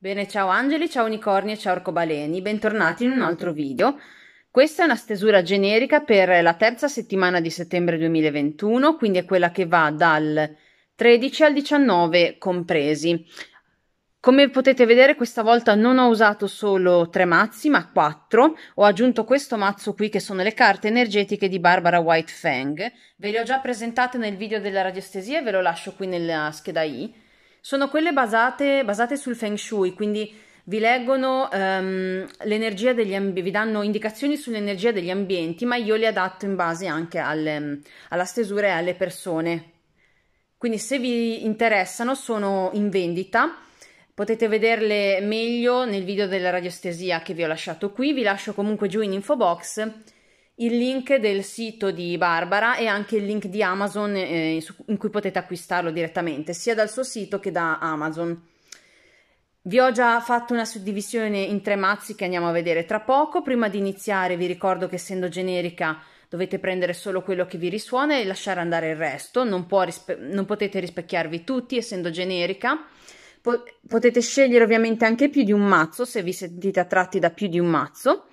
Bene, ciao angeli, ciao unicorni e ciao arcobaleni, bentornati in un altro video. Questa è una stesura generica per la terza settimana di settembre 2021, quindi è quella che va dal 13 al 19 compresi. Come potete vedere questa volta non ho usato solo tre mazzi ma quattro, ho aggiunto questo mazzo qui che sono le carte energetiche di Barbara White Fang, ve le ho già presentate nel video della radiestesia e ve lo lascio qui nella scheda I sono quelle basate, basate sul Feng Shui, quindi vi leggono um, l'energia degli ambienti, vi danno indicazioni sull'energia degli ambienti, ma io le adatto in base anche alle, alla stesura e alle persone. Quindi se vi interessano sono in vendita, potete vederle meglio nel video della radiestesia che vi ho lasciato qui, vi lascio comunque giù in info box il link del sito di Barbara e anche il link di Amazon eh, in cui potete acquistarlo direttamente, sia dal suo sito che da Amazon. Vi ho già fatto una suddivisione in tre mazzi che andiamo a vedere tra poco. Prima di iniziare vi ricordo che essendo generica dovete prendere solo quello che vi risuona e lasciare andare il resto, non, non potete rispecchiarvi tutti essendo generica. Po potete scegliere ovviamente anche più di un mazzo se vi sentite attratti da più di un mazzo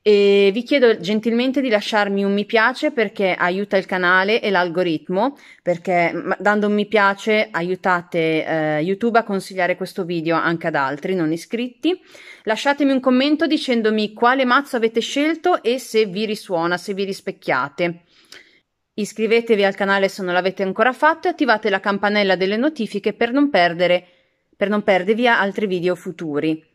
e vi chiedo gentilmente di lasciarmi un mi piace perché aiuta il canale e l'algoritmo, perché dando un mi piace aiutate eh, YouTube a consigliare questo video anche ad altri non iscritti. Lasciatemi un commento dicendomi quale mazzo avete scelto e se vi risuona, se vi rispecchiate. Iscrivetevi al canale se non l'avete ancora fatto e attivate la campanella delle notifiche per non perdere per non perdervi altri video futuri.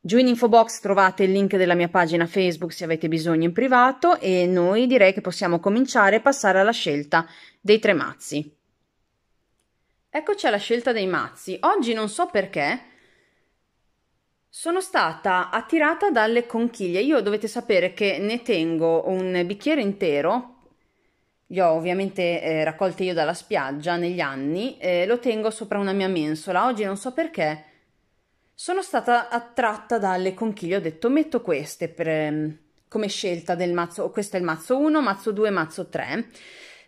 Giù in info box trovate il link della mia pagina Facebook se avete bisogno in privato e noi direi che possiamo cominciare e passare alla scelta dei tre mazzi. Eccoci alla scelta dei mazzi. Oggi non so perché sono stata attirata dalle conchiglie. Io dovete sapere che ne tengo un bicchiere intero, li ho ovviamente eh, raccolti io dalla spiaggia negli anni, eh, lo tengo sopra una mia mensola. Oggi non so perché sono stata attratta dalle conchiglie, ho detto metto queste per, ehm, come scelta del mazzo, questo è il mazzo 1, mazzo 2, mazzo 3.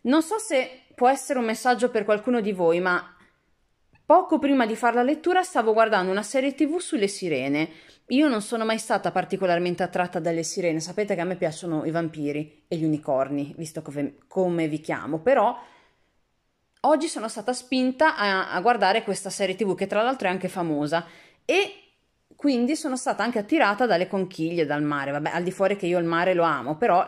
Non so se può essere un messaggio per qualcuno di voi, ma poco prima di fare la lettura stavo guardando una serie tv sulle sirene. Io non sono mai stata particolarmente attratta dalle sirene, sapete che a me piacciono i vampiri e gli unicorni, visto come, come vi chiamo, però oggi sono stata spinta a, a guardare questa serie tv che tra l'altro è anche famosa e quindi sono stata anche attirata dalle conchiglie, dal mare. Vabbè, al di fuori che io il mare lo amo, però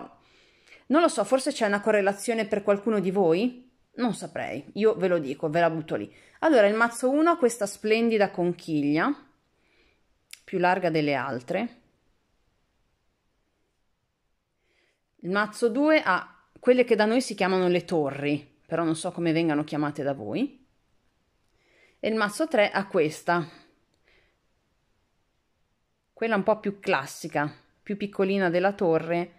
non lo so, forse c'è una correlazione per qualcuno di voi? Non saprei, io ve lo dico, ve la butto lì. Allora, il mazzo 1 ha questa splendida conchiglia, più larga delle altre. Il mazzo 2 ha quelle che da noi si chiamano le torri, però non so come vengano chiamate da voi. E il mazzo 3 ha questa, quella un po' più classica, più piccolina della torre,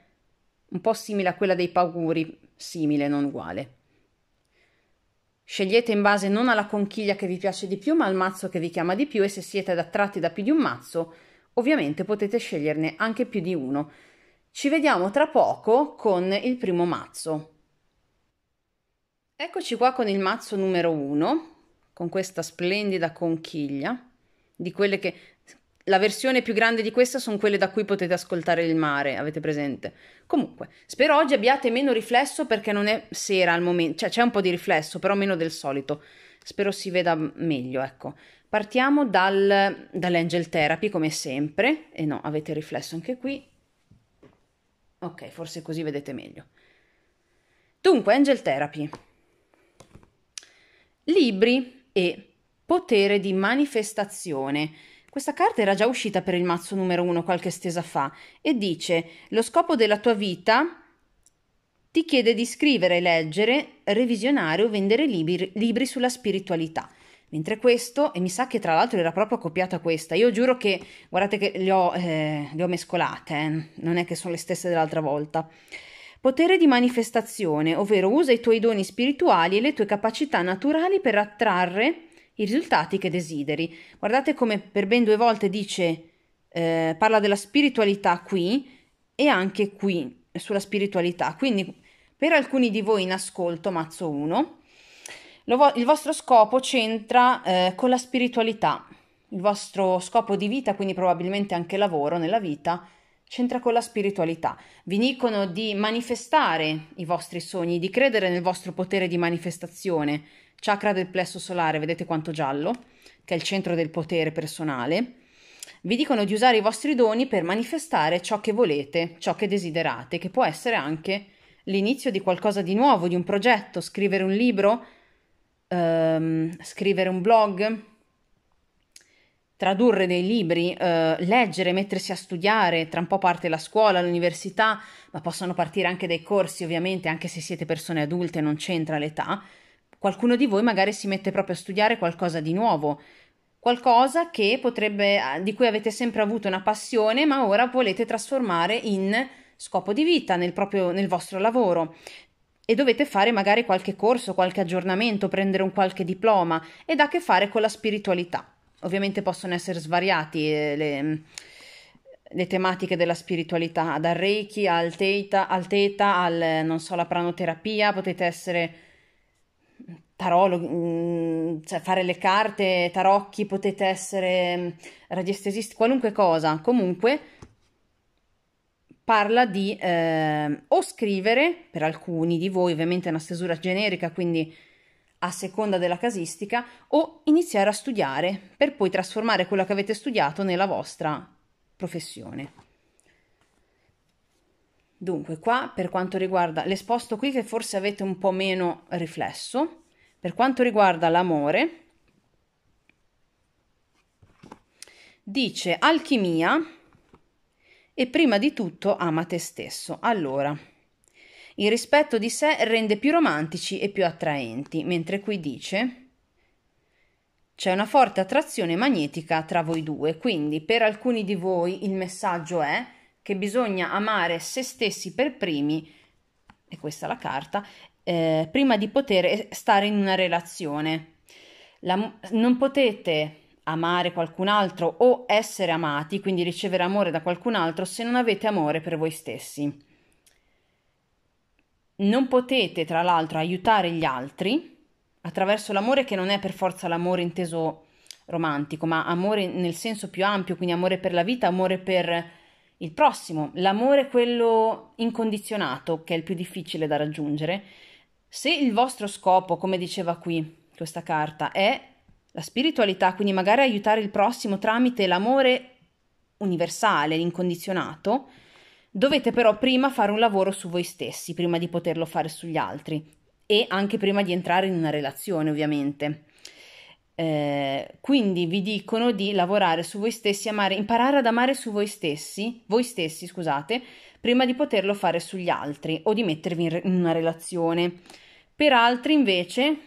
un po' simile a quella dei pauguri, simile, non uguale. Scegliete in base non alla conchiglia che vi piace di più, ma al mazzo che vi chiama di più e se siete attratti da più di un mazzo, ovviamente potete sceglierne anche più di uno. Ci vediamo tra poco con il primo mazzo. Eccoci qua con il mazzo numero 1, con questa splendida conchiglia, di quelle che la versione più grande di questa sono quelle da cui potete ascoltare il mare, avete presente? Comunque, spero oggi abbiate meno riflesso perché non è sera al momento, cioè c'è un po' di riflesso, però meno del solito. Spero si veda meglio, ecco. Partiamo dal, dall'Angel Therapy come sempre, e no, avete riflesso anche qui. Ok, forse così vedete meglio. Dunque, Angel Therapy. Libri e potere di manifestazione questa carta era già uscita per il mazzo numero uno qualche stesa fa e dice: Lo scopo della tua vita ti chiede di scrivere, leggere, revisionare o vendere libri, libri sulla spiritualità. Mentre questo, e mi sa che tra l'altro era proprio copiata questa, io giuro che, guardate che le ho, eh, le ho mescolate, eh, non è che sono le stesse dell'altra volta. Potere di manifestazione, ovvero usa i tuoi doni spirituali e le tue capacità naturali per attrarre i risultati che desideri. Guardate come per ben due volte dice, eh, parla della spiritualità qui e anche qui sulla spiritualità. Quindi per alcuni di voi in ascolto, mazzo 1, vo- il vostro scopo c'entra eh, con la spiritualità. il vostro scopo di vita, quindi probabilmente anche lavoro nella vita, c'entra con la spiritualità. Vi dicono di manifestare i vostri sogni, di credere nel vostro potere di manifestazione. Chakra del plesso solare, vedete quanto giallo, che è il centro del potere personale. Vi dicono di usare i vostri doni per manifestare ciò che volete, ciò che desiderate, che può essere anche l'inizio di qualcosa di nuovo, di un progetto, scrivere un libro, ehm, scrivere un blog, tradurre dei libri, eh, leggere, mettersi a studiare, tra un po' parte la scuola, l'università, ma possono partire anche dei corsi, ovviamente, anche se siete persone adulte, non c'entra l'età. Qualcuno di voi magari si mette proprio a studiare qualcosa di nuovo, qualcosa potrebbe, di cui avete sempre avuto una passione, ma ora volete trasformare in scopo di vita nel, proprio, nel vostro lavoro e dovete fare magari qualche corso, qualche aggiornamento, prendere un qualche diploma ed ha a che fare con la spiritualità. Ovviamente possono essere svariati eh, le, le, tematiche della spiritualità, dal Reiki al Theta, al, teta, al non so, pranoterapia, potete essere tarologi, mm, cioè fare le carte, tarocchi, potete essere mm, radiestesisti, qualunque cosa. Comunque parla di eh, o scrivere, per alcuni di voi, ovviamente è una stesura generica, quindi a seconda della casistica, o iniziare a studiare per poi trasformare quello che avete studiato nella vostra professione. Dunque, qua per quanto riguarda l'esposto qui che forse avete un po' meno riflesso, per quanto riguarda l'amore, dice alchimia e prima di tutto ama te stesso. Allora, il rispetto di sé rende più romantici e più attraenti, mentre qui dice c'è una forte attrazione magnetica tra voi due, quindi per alcuni di voi il messaggio è che bisogna amare se stessi per primi, e questa è la carta, eh, prima di poter stare in una relazione. La, non potete amare qualcun altro o essere amati, quindi ricevere amore da qualcun altro, se non avete amore per voi stessi. Non potete, tra l'altro, aiutare gli altri attraverso l'amore che non è per forza l'amore inteso romantico, ma amore nel senso più ampio, quindi amore per la vita, amore per il prossimo, l'amore quello incondizionato, che è il più difficile da raggiungere. Se il vostro scopo, come diceva qui questa carta, è la spiritualità, quindi magari aiutare il prossimo tramite l'amore universale, l'incondizionato, Dovete però prima fare un lavoro su voi stessi, prima di poterlo fare sugli altri e anche prima di entrare in una relazione, ovviamente. Eh, quindi vi dicono di lavorare su voi stessi, amare, imparare ad amare su voi stessi, voi stessi, scusate, prima di poterlo fare sugli altri o di mettervi in, in una relazione. Per altri, invece,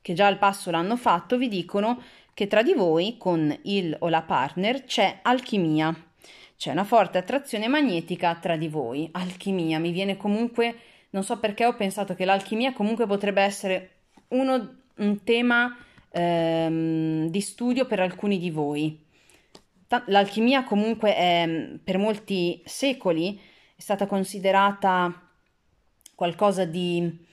che già al passo l'hanno fatto, vi dicono che tra di voi, con il o la partner, c'è alchimia c'è una forte attrazione magnetica tra di voi. Alchimia, mi viene comunque, non so perché ho pensato che l'alchimia comunque potrebbe essere uno, un tema ehm, di studio per alcuni di voi. L'alchimia comunque è, per molti secoli è stata considerata qualcosa di,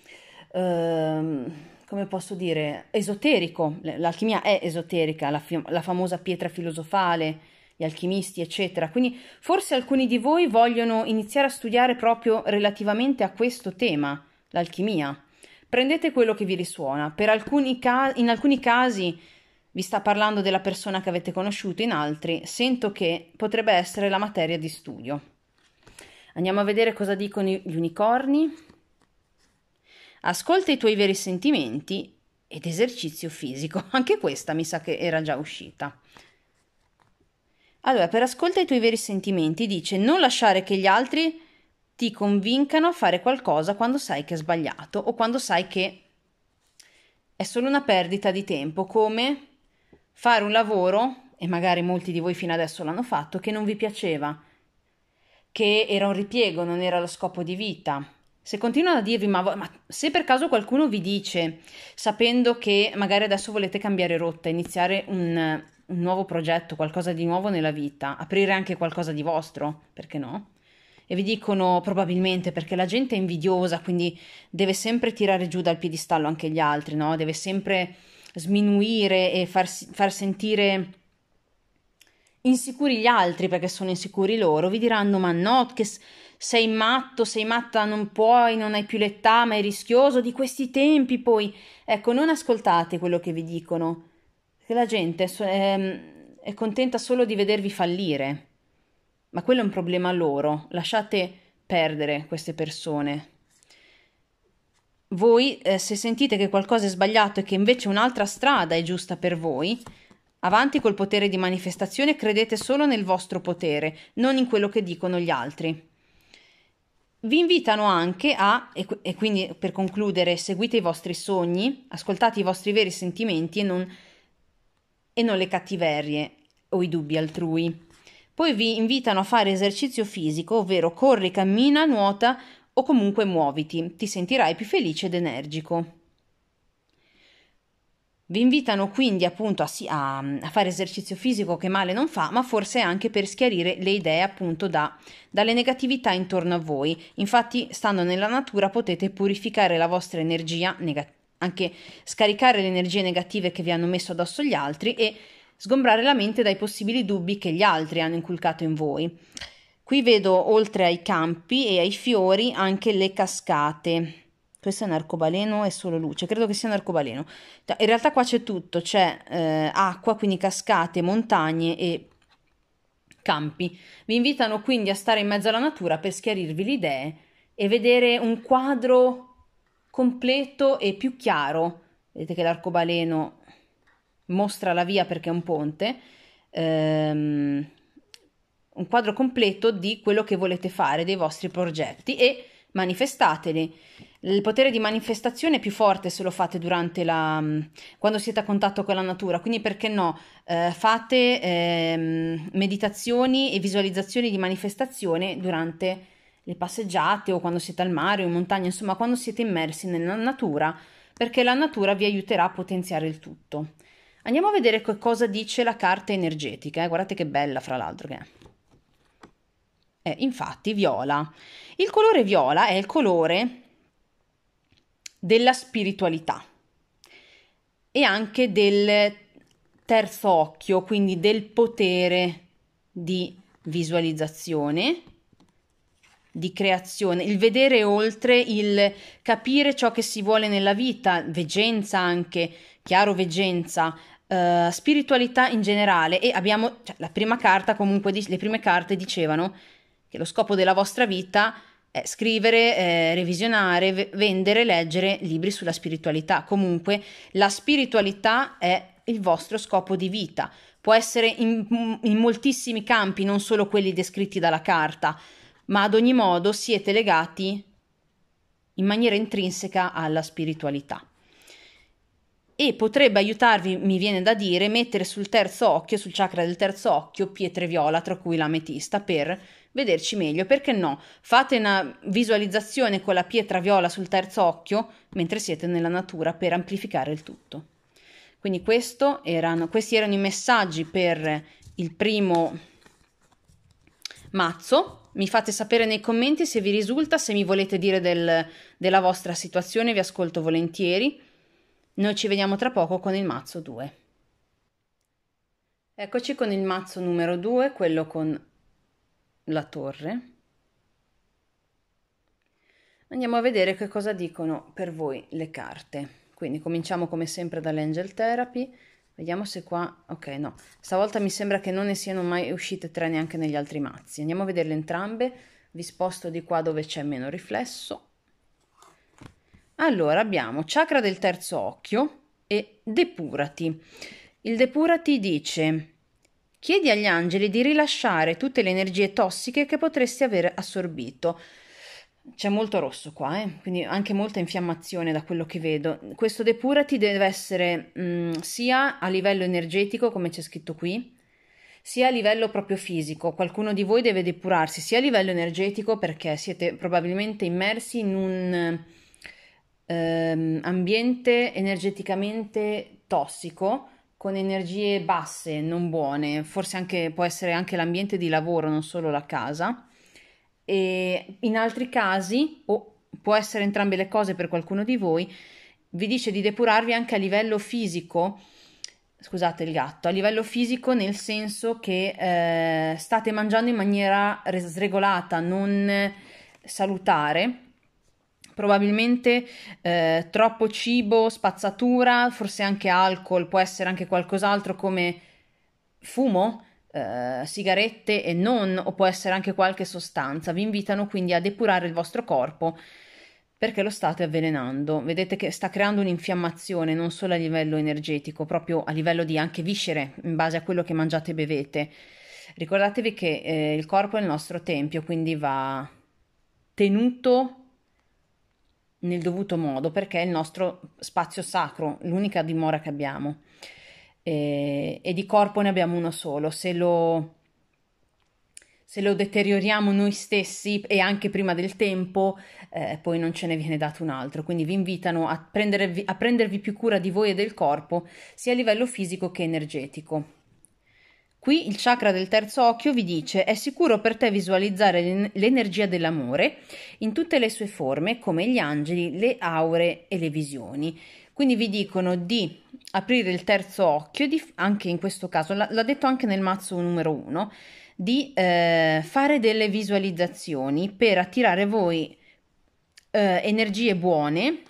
ehm, come posso dire, esoterico. L'alchimia è esoterica, la, la famosa pietra filosofale, gli alchimisti, eccetera. Quindi forse alcuni di voi vogliono iniziare a studiare proprio relativamente a questo tema, l'alchimia. Prendete quello che vi risuona. Alcuni ca- in alcuni casi vi sta parlando della persona che avete conosciuto, in altri sento che potrebbe essere la materia di studio. Andiamo a vedere cosa dicono gli unicorni. Ascolta i tuoi veri sentimenti ed esercizio fisico. Anche questa mi sa che era già uscita. Allora, per ascolta i tuoi veri sentimenti, dice non lasciare che gli altri ti convincano a fare qualcosa quando sai che è sbagliato o quando sai che è solo una perdita di tempo, come fare un lavoro, e magari molti di voi fino adesso l'hanno fatto, che non vi piaceva, che era un ripiego, non era lo scopo di vita. Se continuano a dirvi, ma, ma se per caso qualcuno vi dice, sapendo che magari adesso volete cambiare rotta, iniziare un, un nuovo progetto, qualcosa di nuovo nella vita, aprire anche qualcosa di vostro, perché no? E vi dicono probabilmente perché la gente è invidiosa, quindi deve sempre tirare giù dal piedistallo anche gli altri, no? Deve sempre sminuire e far, far sentire insicuri gli altri perché sono insicuri loro, vi diranno ma no, che sei matto, sei matta, non puoi, non hai più l'età, ma è rischioso di questi tempi poi. Ecco, non ascoltate quello che vi dicono, che la gente è, è contenta solo di vedervi fallire, ma quello è un problema loro, lasciate perdere queste persone. Voi, eh, se sentite che qualcosa è sbagliato e che invece un'altra strada è giusta per voi, avanti col potere di manifestazione, credete solo nel vostro potere, non in quello che dicono gli altri. Vi invitano anche a, e, quindi per concludere, seguite i vostri sogni, ascoltate i vostri veri sentimenti e non, e non le cattiverie o i dubbi altrui. Poi vi invitano a fare esercizio fisico, ovvero corri, cammina, nuota o comunque muoviti, ti sentirai più felice ed energico. Vi invitano quindi appunto a, a, a, fare esercizio fisico che male non fa, ma forse anche per schiarire le idee appunto da, dalle negatività intorno a voi. Infatti, stando nella natura potete purificare la vostra energia, neg- anche scaricare le energie negative che vi hanno messo addosso gli altri e sgombrare la mente dai possibili dubbi che gli altri hanno inculcato in voi. Qui vedo oltre ai campi e ai fiori anche le cascate questo è un arcobaleno e solo luce, credo che sia un arcobaleno. In realtà qua c'è tutto, c'è eh, acqua, quindi cascate, montagne e campi. Vi invitano quindi a stare in mezzo alla natura per schiarirvi le idee e vedere un quadro completo e più chiaro. Vedete che l'arcobaleno mostra la via perché è un ponte. Um, un quadro completo di quello che volete fare, dei vostri progetti e manifestateli. Il potere di manifestazione è più forte se lo fate durante la quando siete a contatto con la natura, quindi perché no? Eh, fate eh, meditazioni e visualizzazioni di manifestazione durante le passeggiate o quando siete al mare o in montagna, insomma, quando siete immersi nella natura, perché la natura vi aiuterà a potenziare il tutto. Andiamo a vedere che cosa dice la carta energetica, eh? guardate che bella fra l'altro che è. Eh, infatti, viola. Il colore viola è il colore della spiritualità e anche del terzo occhio, quindi del potere di visualizzazione, di creazione, il vedere oltre, il capire ciò che si vuole nella vita, veggenza anche, chiaro veggenza, uh, spiritualità in generale e abbiamo, cioè, la prima carta comunque, le prime carte dicevano che lo scopo della vostra vita è scrivere, eh, revisionare, v- vendere, leggere libri sulla spiritualità. Comunque la spiritualità è il vostro scopo di vita. Può essere in, in moltissimi campi, non solo quelli descritti dalla carta, ma ad ogni modo siete legati in maniera intrinseca alla spiritualità. E potrebbe aiutarvi, mi viene da dire, mettere sul terzo occhio, sul chakra del terzo occhio, pietre viola, tra cui l'ametista, per vederci meglio. Perché no? Fate una visualizzazione con la pietra viola sul terzo occhio mentre siete nella natura per amplificare il tutto. Quindi erano, questi erano i messaggi per il primo mazzo. Mi fate sapere nei commenti se vi risulta, se mi volete dire del, della vostra situazione, vi ascolto volentieri. Noi ci vediamo tra poco con il mazzo 2. Eccoci con il mazzo numero 2, quello con la torre. Andiamo a vedere che cosa dicono per voi le carte. Quindi cominciamo come sempre dall'Angel Therapy. Vediamo se qua... Ok, no. Stavolta mi sembra che non ne siano mai uscite tre neanche negli altri mazzi. Andiamo a vederle entrambe. Vi sposto di qua dove c'è meno riflesso. Allora, abbiamo chakra del terzo occhio e depurati. Il depurati dice Chiedi agli angeli di rilasciare tutte le energie tossiche che potresti aver assorbito. C'è molto rosso qua, eh? quindi anche molta infiammazione da quello che vedo. Questo depurati deve essere mh, mm, sia a livello energetico, come c'è scritto qui, sia a livello proprio fisico. Qualcuno di voi deve depurarsi sia a livello energetico perché siete probabilmente immersi in un ehm, ambiente energeticamente tossico con energie basse, non buone, forse anche, può essere anche l'ambiente di lavoro, non solo la casa. E in altri casi, o può essere entrambe le cose per qualcuno di voi, vi dice di depurarvi anche a livello fisico, scusate il gatto, a livello fisico nel senso che eh, state mangiando in maniera sregolata, non salutare, probabilmente eh, troppo cibo, spazzatura, forse anche alcol, può essere anche qualcos'altro come fumo, eh, sigarette e non, o può essere anche qualche sostanza. Vi invitano quindi a depurare il vostro corpo perché lo state avvelenando. Vedete che sta creando un'infiammazione non solo a livello energetico, proprio a livello di anche viscere, in base a quello che mangiate e bevete. Ricordatevi che eh, il corpo è il nostro tempio, quindi va tenuto nel dovuto modo perché è il nostro spazio sacro, l'unica dimora che abbiamo. E, e di corpo ne abbiamo uno solo. Se lo se lo deterioriamo noi stessi e anche prima del tempo, eh, poi non ce ne viene dato un altro. Quindi vi invitano a prendervi, a prendervi più cura di voi e del corpo, sia a livello fisico che energetico. Qui il chakra del terzo occhio vi dice è sicuro per te visualizzare l'energia dell'amore in tutte le sue forme come gli angeli, le aure e le visioni. Quindi vi dicono di aprire il terzo occhio, di, anche in questo caso, l'ha detto anche nel mazzo numero uno, di eh, fare delle visualizzazioni per attirare voi eh, energie buone,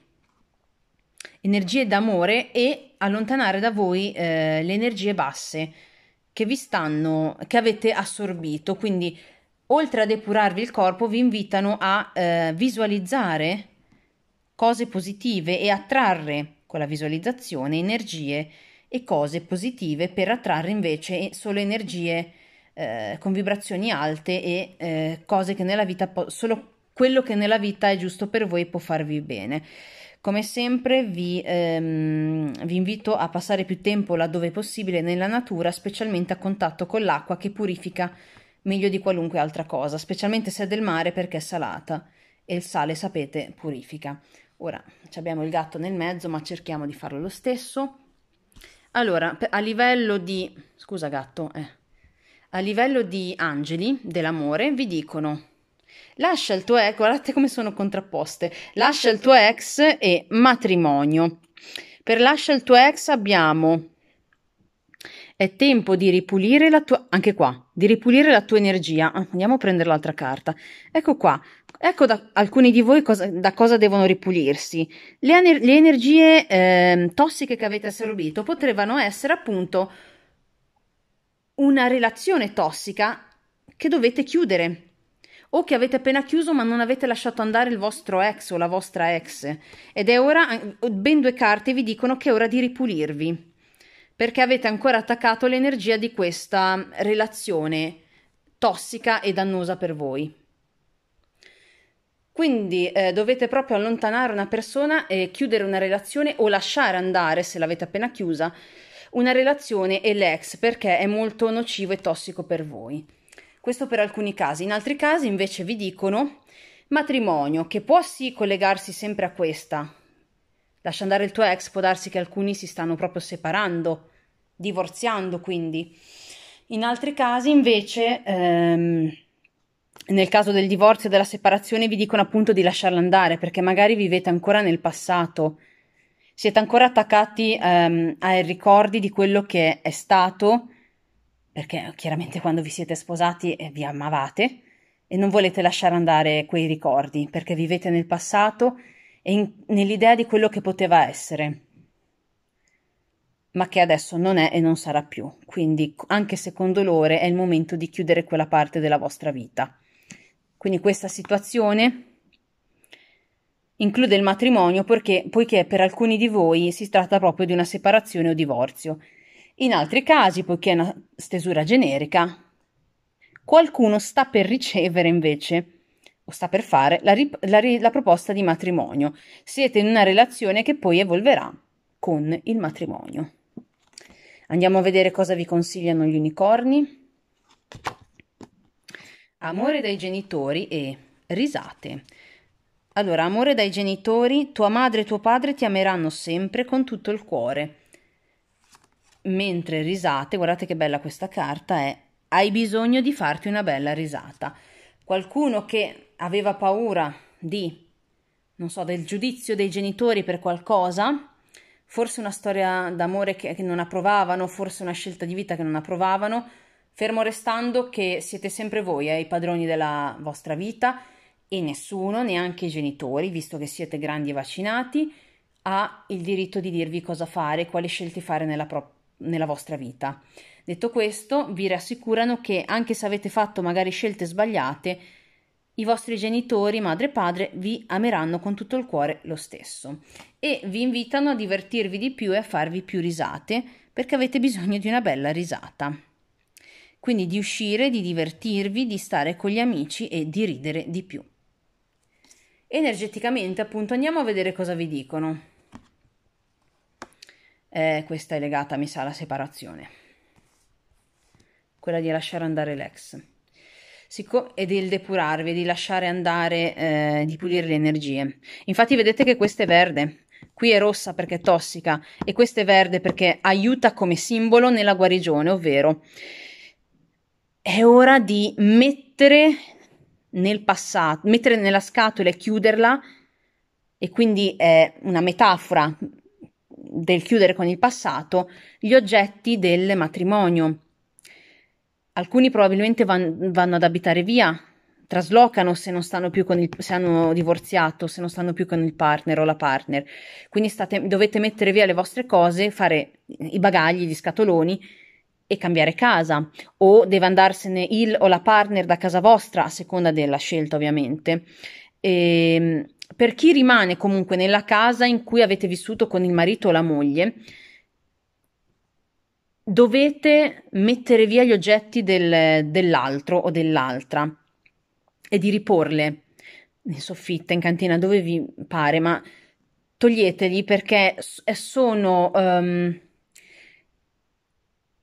energie d'amore e allontanare da voi eh, le energie basse che vi stanno, che avete assorbito. Quindi, oltre a depurarvi il corpo, vi invitano a eh, visualizzare cose positive e attrarre con la visualizzazione energie e cose positive per attrarre invece solo energie eh, con vibrazioni alte e eh, cose che nella vita, po- solo quello che nella vita è giusto per voi può farvi bene. Come sempre vi, ehm, vi invito a passare più tempo laddove possibile nella natura, specialmente a contatto con l'acqua che purifica meglio di qualunque altra cosa, specialmente se è del mare perché è salata e il sale, sapete, purifica. Ora abbiamo il gatto nel mezzo, ma cerchiamo di farlo lo stesso. Allora, a livello di... scusa gatto, eh a livello di angeli dell'amore vi dicono lascia il tuo ex, guardate come sono contrapposte, lascia il tuo ex e matrimonio. Per lascia il tuo ex abbiamo è tempo di ripulire la tua anche qua, di ripulire la tua energia. Ah, andiamo a prendere l'altra carta. Ecco qua. Ecco da alcuni di voi cosa, da cosa devono ripulirsi. Le, le energie eh, tossiche che avete assorbito potrebbero essere appunto una relazione tossica che dovete chiudere o che avete appena chiuso ma non avete lasciato andare il vostro ex o la vostra ex ed è ora ben due carte vi dicono che è ora di ripulirvi perché avete ancora attaccato l'energia di questa relazione tossica e dannosa per voi. Quindi eh, dovete proprio allontanare una persona e chiudere una relazione o lasciare andare se l'avete appena chiusa una relazione e l'ex perché è molto nocivo e tossico per voi. Questo per alcuni casi, in altri casi invece vi dicono matrimonio che può sì collegarsi sempre a questa. Lascia andare il tuo ex, può darsi che alcuni si stanno proprio separando, divorziando quindi. In altri casi invece, ehm, nel caso del divorzio e della separazione, vi dicono appunto di lasciarla andare perché magari vivete ancora nel passato siete ancora attaccati um, ai ricordi di quello che è stato, perché chiaramente quando vi siete sposati eh, vi amavate e non volete lasciare andare quei ricordi, perché vivete nel passato e in, nell'idea di quello che poteva essere, ma che adesso non è e non sarà più. Quindi, anche se con dolore, è il momento di chiudere quella parte della vostra vita. Quindi questa situazione include il matrimonio perché, poiché per alcuni di voi si tratta proprio di una separazione o divorzio. In altri casi, poiché è una stesura generica, qualcuno sta per ricevere invece o sta per fare la, la, la proposta di matrimonio. Siete in una relazione che poi evolverà con il matrimonio. Andiamo a vedere cosa vi consigliano gli unicorni. Amore dai genitori e risate. Allora, amore dai genitori, tua madre e tuo padre ti ameranno sempre con tutto il cuore. Mentre risate, guardate che bella questa carta è, hai bisogno di farti una bella risata. Qualcuno che aveva paura di, non so, del giudizio dei genitori per qualcosa, forse una storia d'amore che, che non approvavano, forse una scelta di vita che non approvavano, fermo restando che siete sempre voi eh, i padroni della vostra vita e nessuno, neanche i genitori, visto che siete grandi e vaccinati, ha il diritto di dirvi cosa fare, quali scelte fare nella, pro- nella vostra vita. Detto questo, vi rassicurano che anche se avete fatto magari scelte sbagliate, i vostri genitori, madre e padre, vi ameranno con tutto il cuore lo stesso e vi invitano a divertirvi di più e a farvi più risate perché avete bisogno di una bella risata. Quindi di uscire, di divertirvi, di stare con gli amici e di ridere di più. Energeticamente, appunto, andiamo a vedere cosa vi dicono. Eh, questa è legata, mi sa, alla separazione. Quella di lasciare andare l'ex. Sic- e del depurarvi, di lasciare andare, eh, di pulire le energie. Infatti vedete che questa è verde, qui è rossa perché è tossica e questa è verde perché aiuta come simbolo nella guarigione, ovvero è ora di mettere nel passato, mettere nella scatola e chiuderla e quindi è una metafora del chiudere con il passato gli oggetti del matrimonio Alcuni probabilmente van, vanno ad abitare via, traslocano se non stanno più con il, se hanno divorziato, se non stanno più con il partner o la partner. Quindi state, dovete mettere via le vostre cose, fare i bagagli, gli scatoloni e cambiare casa. O deve andarsene il o la partner da casa vostra, a seconda della scelta ovviamente. Ehm, per chi rimane comunque nella casa in cui avete vissuto con il marito o la moglie, dovete mettere via gli oggetti del, dell'altro o dell'altra e di riporle in soffitta, in cantina, dove vi pare, ma toglieteli perché sono um,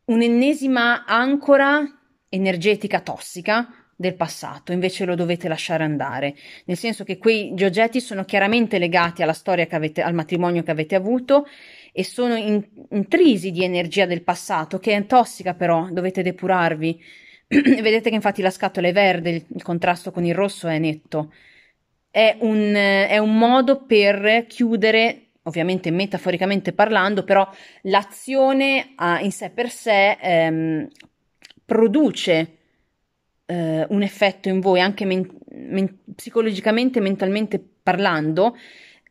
un'ennesima ancora energetica tossica del passato, invece lo dovete lasciare andare, nel senso che quei oggetti sono chiaramente legati alla storia che avete, al matrimonio che avete avuto e sono in, intrisi di energia del passato, che è tossica però, dovete depurarvi. Vedete che infatti la scatola è verde, il, il contrasto con il rosso è netto. È un, è un modo per chiudere ovviamente metaforicamente parlando, però l'azione uh, in sé per sé ehm, produce uh, un effetto in voi, anche men- men- psicologicamente, mentalmente parlando.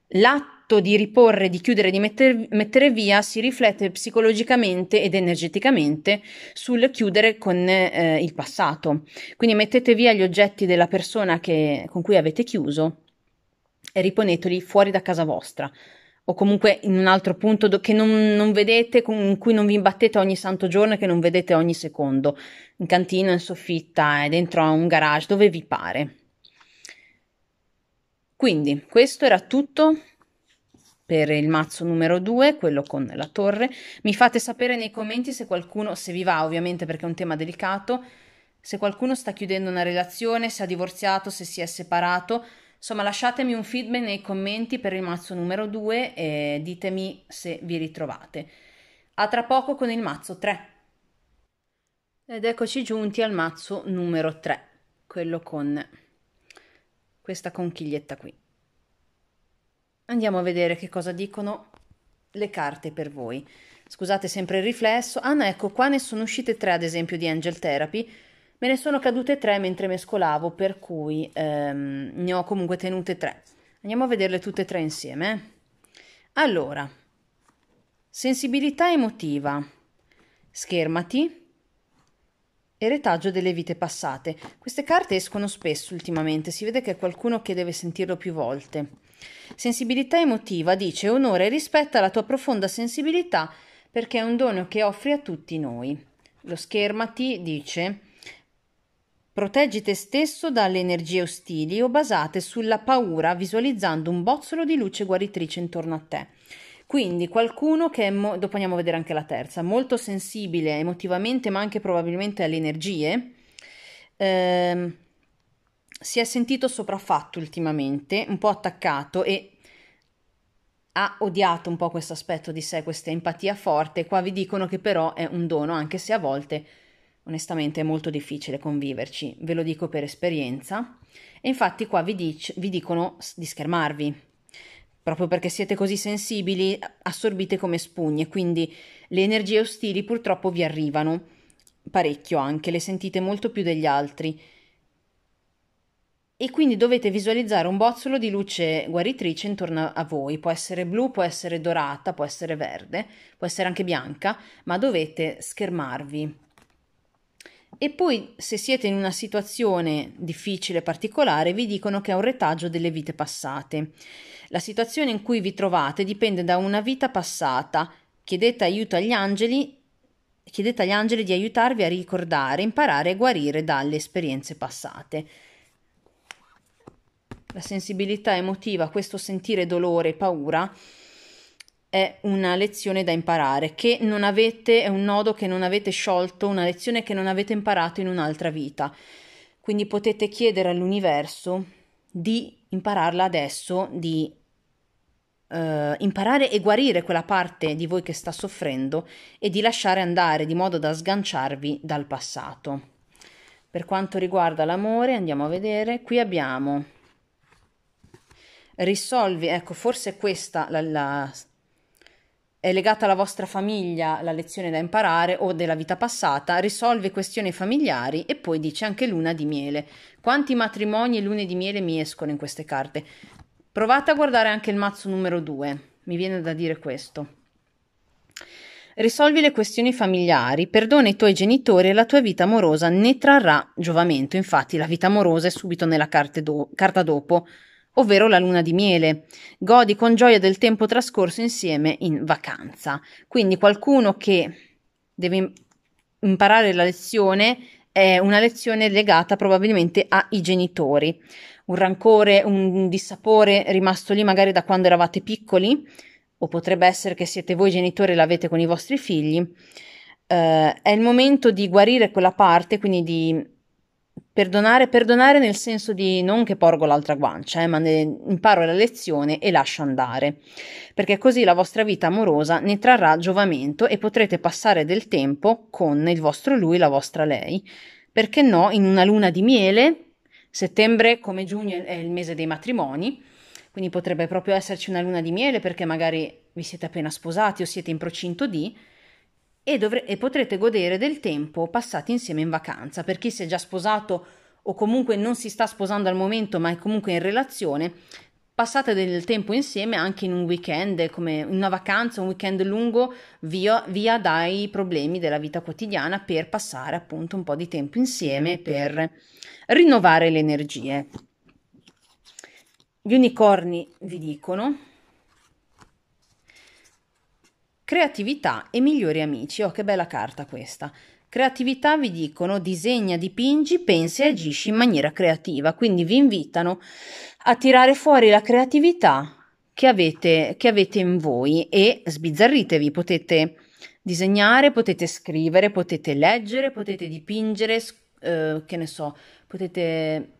L'atto di riporre, di chiudere, di metter, mettere via si riflette psicologicamente ed energeticamente sul chiudere con eh, il passato. Quindi mettete via gli oggetti della persona che, con cui avete chiuso e riponeteli fuori da casa vostra o comunque in un altro punto che non, non vedete, in cui non vi imbattete ogni santo giorno e che non vedete ogni secondo, in cantina, in soffitta, dentro a un garage, dove vi pare. Quindi questo era tutto per il mazzo numero 2, quello con la torre. Mi fate sapere nei commenti se qualcuno, se vi va ovviamente perché è un tema delicato, se qualcuno sta chiudendo una relazione, se ha divorziato, se si è separato. Insomma, lasciatemi un feedback nei commenti per il mazzo numero 2 e ditemi se vi ritrovate. A tra poco con il mazzo 3. Ed eccoci giunti al mazzo numero 3, quello con questa conchiglietta qui. Andiamo a vedere che cosa dicono le carte per voi. Scusate sempre il riflesso. Ah, no, ecco, qua ne sono uscite tre, ad esempio, di Angel Therapy. Me ne sono cadute tre mentre mescolavo, per cui ehm, ne ho comunque tenute tre. Andiamo a vederle tutte e tre insieme. Allora, sensibilità emotiva, schermati, e retaggio delle vite passate. Queste carte escono spesso ultimamente, si vede che è qualcuno che deve sentirlo più volte. Sensibilità emotiva dice onore e rispetta la tua profonda sensibilità perché è un dono che offri a tutti noi. Lo schermati dice proteggi te stesso dalle energie ostili o basate sulla paura visualizzando un bozzolo di luce guaritrice intorno a te. Quindi qualcuno che è, mo- dopo andiamo a vedere anche la terza, molto sensibile emotivamente ma anche probabilmente alle energie, ehm, si è sentito sopraffatto ultimamente, un po' attaccato e ha odiato un po' questo aspetto di sé, questa empatia forte. Qua vi dicono che però è un dono, anche se a volte onestamente è molto difficile conviverci, ve lo dico per esperienza. E infatti qua vi, dic- vi dicono di schermarvi, proprio perché siete così sensibili, assorbite come spugne, quindi le energie ostili purtroppo vi arrivano parecchio anche, le sentite molto più degli altri. E quindi dovete visualizzare un bozzolo di luce guaritrice intorno a voi, può essere blu, può essere dorata, può essere verde, può essere anche bianca, ma dovete schermarvi. E poi, se siete in una situazione difficile, particolare, vi dicono che è un retaggio delle vite passate. La situazione in cui vi trovate dipende da una vita passata. Chiedete aiuto agli angeli, chiedete agli angeli di aiutarvi a ricordare, imparare e guarire dalle esperienze passate. La sensibilità emotiva, questo sentire dolore e paura, è una lezione da imparare, che non avete, è un nodo che non avete sciolto, una lezione che non avete imparato in un'altra vita. Quindi potete chiedere all'universo di impararla adesso, di uh, imparare e guarire quella parte di voi che sta soffrendo e di lasciare andare di modo da sganciarvi dal passato. Per quanto riguarda l'amore, andiamo a vedere, qui abbiamo risolvi, ecco, forse questa la, la, è legata alla vostra famiglia, la lezione da imparare o della vita passata, risolve questioni familiari e poi dice anche luna di miele. Quanti matrimoni e lune di miele mi escono in queste carte? Provate a guardare anche il mazzo numero 2, mi viene da dire questo. Risolvi le questioni familiari, perdona i tuoi genitori e la tua vita amorosa ne trarrà giovamento. Infatti, la vita amorosa è subito nella do- carta dopo, ovvero la luna di miele. Godi con gioia del tempo trascorso insieme in vacanza. Quindi qualcuno che deve imparare la lezione è una lezione legata probabilmente ai genitori un rancore, un dissapore rimasto lì magari da quando eravate piccoli, o potrebbe essere che siete voi genitori e l'avete con i vostri figli, eh, è il momento di guarire quella parte, quindi di perdonare, perdonare nel senso di non che porgo l'altra guancia, eh, ma ne, imparo la lezione e lascio andare, perché così la vostra vita amorosa ne trarrà giovamento e potrete passare del tempo con il vostro lui, la vostra lei, perché no, in una luna di miele Settembre, come giugno, è il mese dei matrimoni, quindi potrebbe proprio esserci una luna di miele perché magari vi siete appena sposati o siete in procinto di e, dovre- e potrete godere del tempo passato insieme in vacanza. Per chi si è già sposato o comunque non si sta sposando al momento ma è comunque in relazione, passate del tempo insieme anche in un weekend, come una vacanza, un weekend lungo, via, via, dai problemi della vita quotidiana per passare appunto un po' di tempo insieme per rinnovare le energie. Gli unicorni vi dicono creatività e migliori amici. Oh, che bella carta questa. Creatività vi dicono disegna, dipingi, pensi e agisci in maniera creativa, quindi vi invitano a tirare fuori la creatività che avete, che avete in voi e sbizzarritevi, potete disegnare, potete scrivere, potete leggere, potete dipingere, eh, che ne so, potete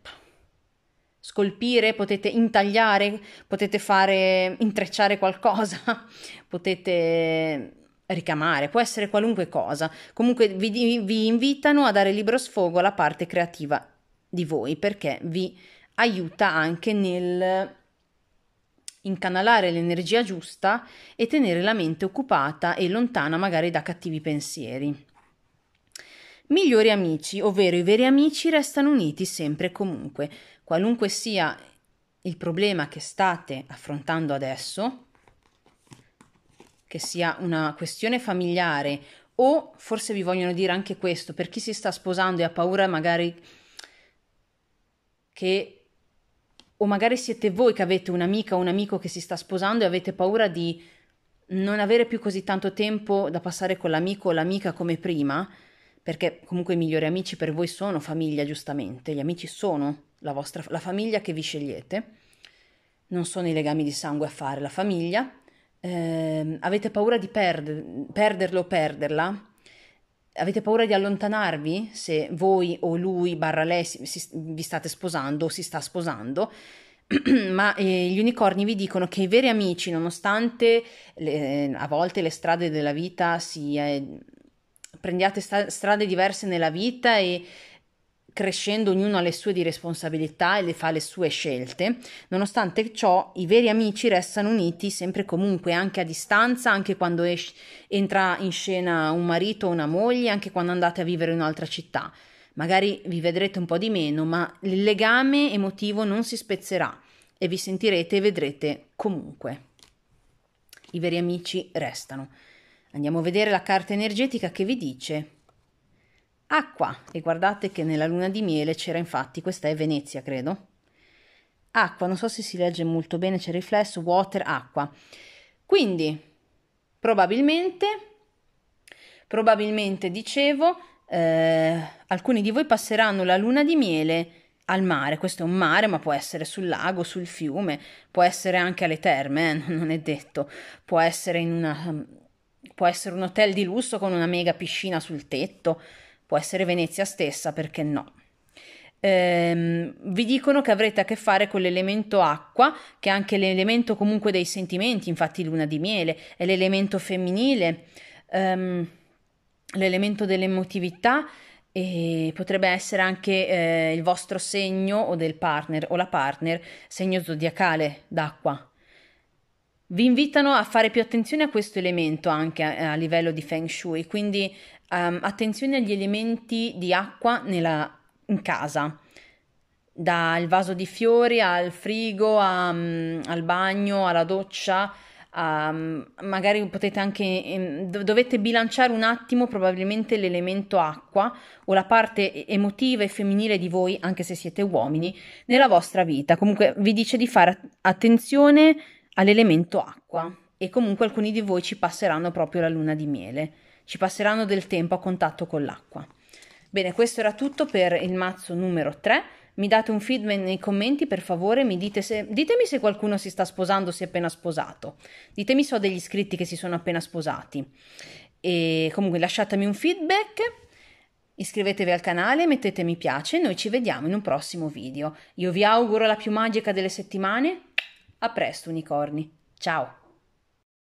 scolpire, potete intagliare, potete fare intrecciare qualcosa, potete ricamare, può essere qualunque cosa. Comunque vi, vi invitano a dare libero sfogo alla parte creativa di voi perché vi aiuta anche nel incanalare l'energia giusta e tenere la mente occupata e lontana magari da cattivi pensieri. Migliori amici, ovvero i veri amici, restano uniti sempre e comunque, qualunque sia il problema che state affrontando adesso, che sia una questione familiare o forse vi vogliono dire anche questo, per chi si sta sposando e ha paura magari che o magari siete voi che avete un'amica o un amico che si sta sposando e avete paura di non avere più così tanto tempo da passare con l'amico o l'amica come prima, perché comunque i migliori amici per voi sono famiglia, giustamente, gli amici sono la, vostra, la famiglia che vi scegliete, non sono i legami di sangue a fare la famiglia, eh, avete paura di perder, perderlo o perderla, avete paura di allontanarvi se voi o lui barra lei si, si, vi state sposando o si sta sposando, ma eh, gli unicorni vi dicono che i veri amici, nonostante le, a volte le strade della vita si... Eh, prendiate sta- strade diverse nella vita e crescendo ognuno ha le sue di responsabilità e le fa le sue scelte, nonostante ciò i veri amici restano uniti sempre e comunque, anche a distanza, anche quando es- entra in scena un marito o una moglie, anche quando andate a vivere in un'altra città. Magari vi vedrete un po' di meno, ma il legame emotivo non si spezzerà e vi sentirete e vedrete comunque. I veri amici restano. Andiamo a vedere la carta energetica che vi dice acqua e guardate che nella luna di miele c'era infatti, questa è Venezia credo. Acqua, non so se si legge molto bene, c'è riflesso, water, acqua. Quindi probabilmente, probabilmente dicevo, eh, alcuni di voi passeranno la luna di miele al mare, questo è un mare, ma può essere sul lago, sul fiume, può essere anche alle terme, eh, non è detto, può essere in una può essere un hotel di lusso con una mega piscina sul tetto, può essere Venezia stessa, perché no? Ehm, vi dicono che avrete a che fare con l'elemento acqua, che è anche l'elemento comunque dei sentimenti, infatti luna di miele, è l'elemento femminile, ehm, l'elemento dell'emotività e potrebbe essere anche eh, il vostro segno o del partner o la partner, segno zodiacale d'acqua. Vi invitano a fare più attenzione a questo elemento anche a, a livello di Feng Shui, quindi um, attenzione agli elementi di acqua nella, in casa, dal vaso di fiori al frigo, a, um, al bagno, alla doccia, Um, magari potete anche dovete bilanciare un attimo probabilmente l'elemento acqua o la parte emotiva e femminile di voi anche se siete uomini nella vostra vita. Comunque vi dice di fare attenzione all'elemento acqua e comunque alcuni di voi ci passeranno proprio la luna di miele. Ci passeranno del tempo a contatto con l'acqua. Bene questo era tutto per il mazzo numero 3 mi date un feedback nei commenti per favore, se, ditemi se qualcuno si sta sposando, si è appena sposato, ditemi se ho degli iscritti che si sono appena sposati. E comunque lasciatemi un feedback, iscrivetevi al canale, mettete mi piace, noi ci vediamo in un prossimo video. Io vi auguro la più magica delle settimane, a presto unicorni, ciao!